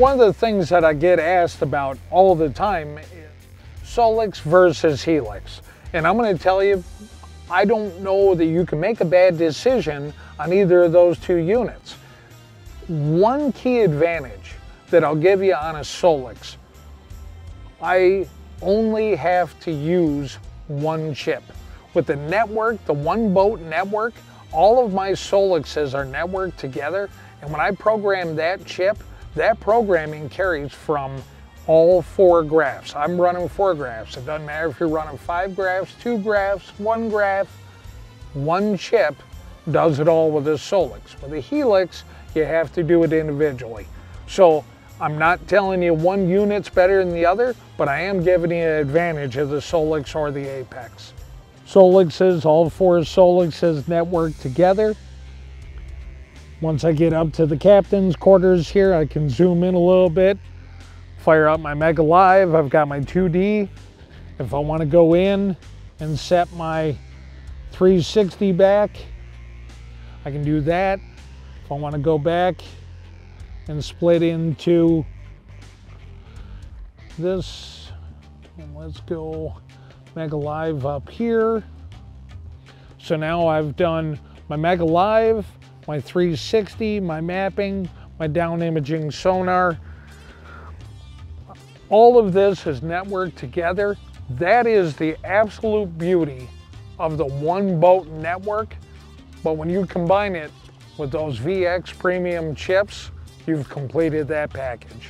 One of the things that I get asked about all the time is Solix versus Helix. And I'm gonna tell you, I don't know that you can make a bad decision on either of those two units. One key advantage that I'll give you on a Solix, I only have to use one chip. With the network, the one boat network, all of my Solixes are networked together. And when I program that chip, that programming carries from all four graphs. I'm running four graphs. It doesn't matter if you're running five graphs, two graphs, one graph, one chip does it all with a Solix. With a Helix, you have to do it individually. So I'm not telling you one unit's better than the other, but I am giving you an advantage of the Solix or the Apex. Solixes, all four Solixes network together. Once I get up to the captain's quarters here, I can zoom in a little bit, fire up my Mega Live. I've got my 2D. If I want to go in and set my 360 back, I can do that. If I want to go back and split into this, let's go Mega Live up here. So now I've done my Mega Live, my 360, my mapping, my down imaging sonar. All of this is networked together. That is the absolute beauty of the one boat network. But when you combine it with those VX premium chips, you've completed that package.